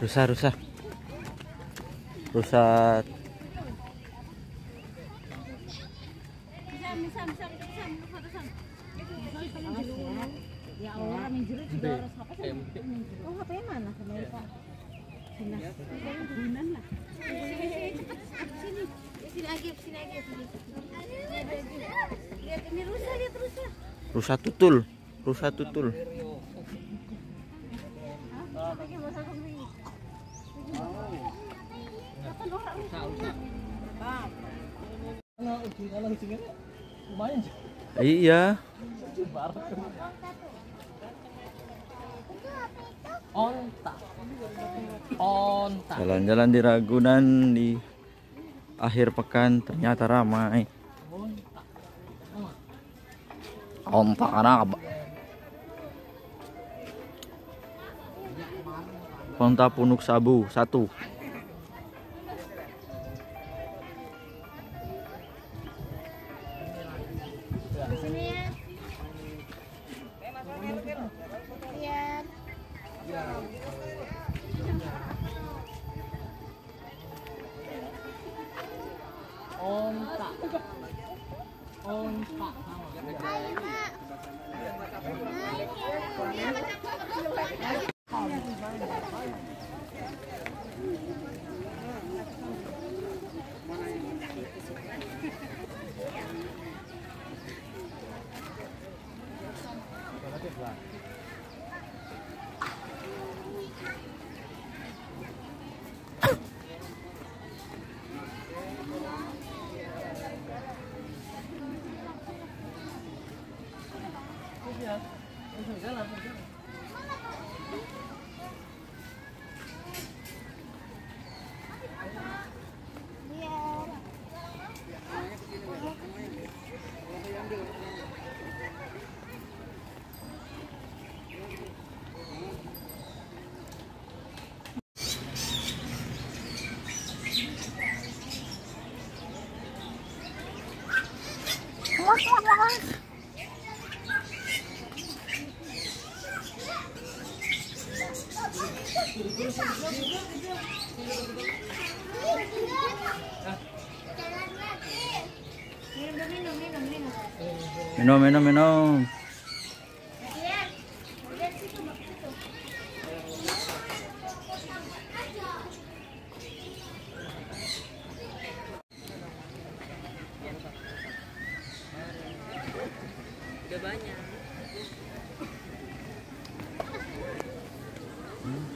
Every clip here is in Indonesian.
rusak rusak rusak Ya? Oh, sini sini. Lihat, ini lihat rusak tutul rusak tutul iya Onta. Onta. jalan-jalan di Ragunan di akhir pekan ternyata ramai. Ontak anak Onta punuk sabu satu Onta. Onta. Ayo, Mak. Lihat. Minum, minum, minum, minum. minum minum minum Lihat. Lihat situ, Mak, situ. Ya, ya, ya. Mana ya? Sini kak, lihat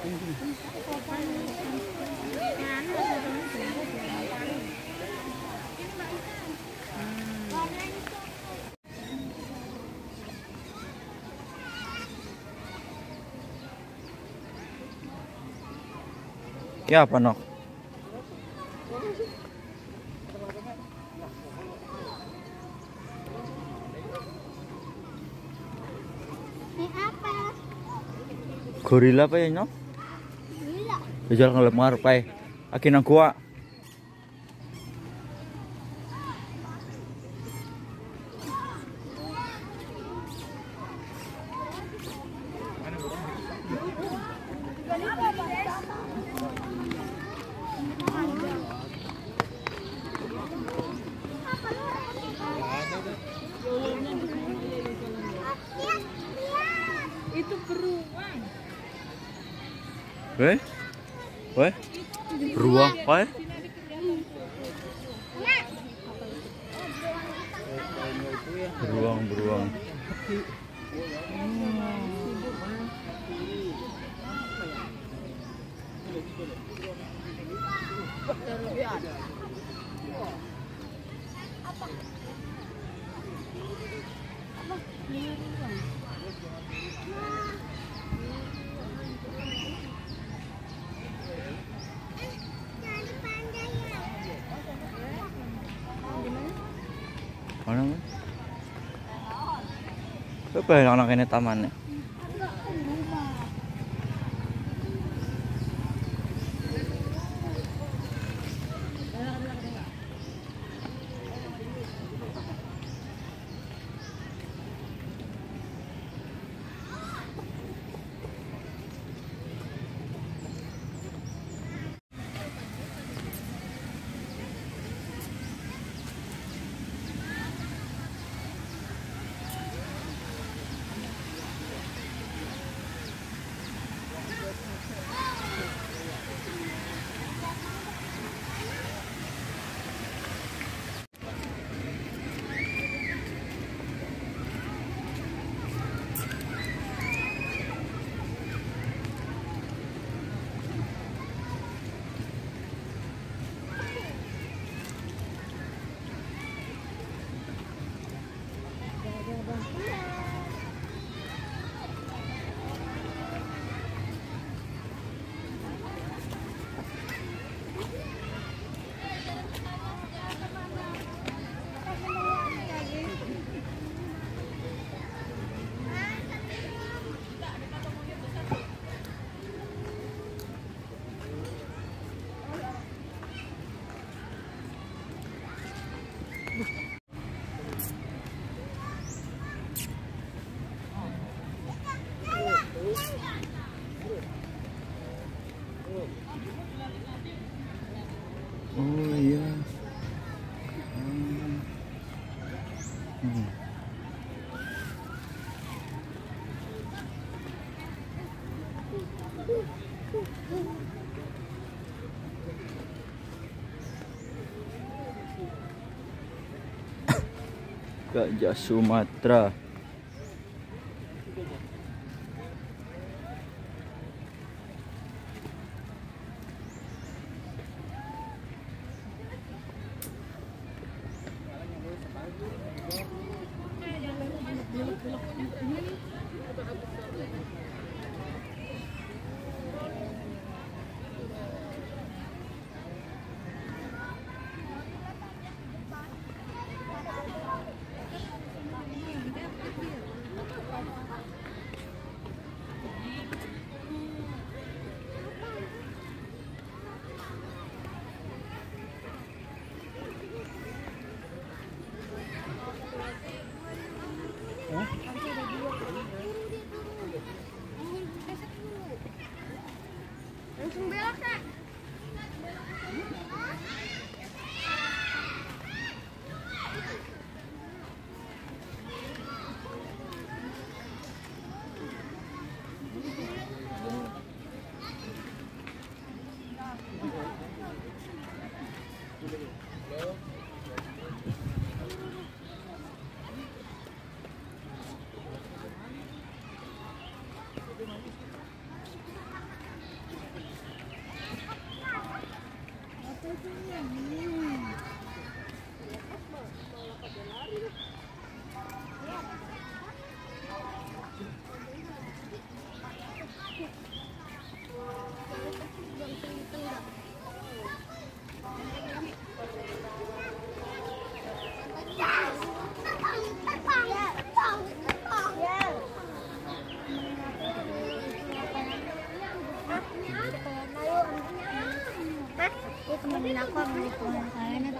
ya apa nok? Gorila apa ya nok Gila. Jual ngelep ngarep ay. Akin ang kuha. Itu beruang. Weh? Weh? Beruang, weh? Beruang, beruang. Ano Apa lang na kini taman eh? Oh iya. Hmm. Hmm. Gajah Sumatera. Temenin aku di teman kalian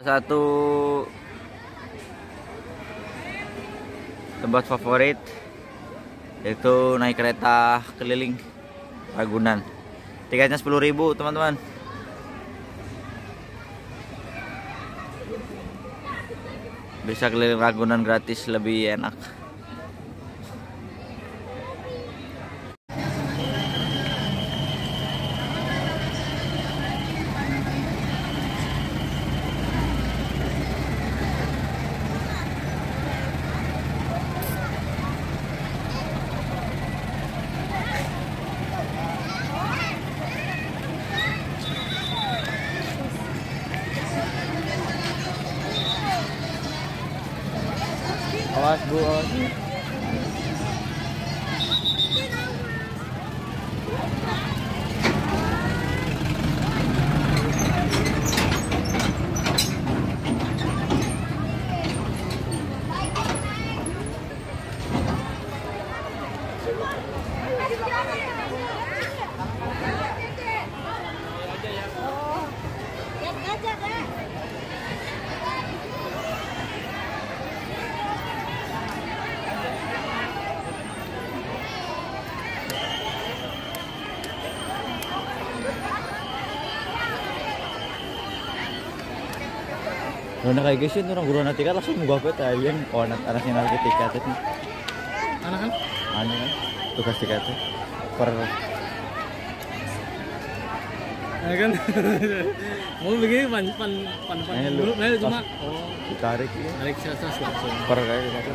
Satu tempat favorit yaitu naik kereta keliling Ragunan. Tiketnya 10.000, teman-teman. Bisa keliling Ragunan gratis lebih enak. boa. Lo na kayak guys yun, orang guru nanti kan langsung gua pet aja oh anak anaknya nanti tiket itu Anak kan? anu kan tugas tiketnya per Ya kan? Mau begini pan pan pan pan lu- dulu, nah, cuma oh ditarik ya narik seratus langsung. per kayak gitu.